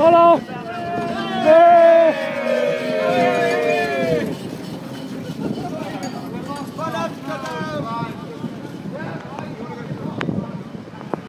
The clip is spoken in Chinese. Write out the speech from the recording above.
好了，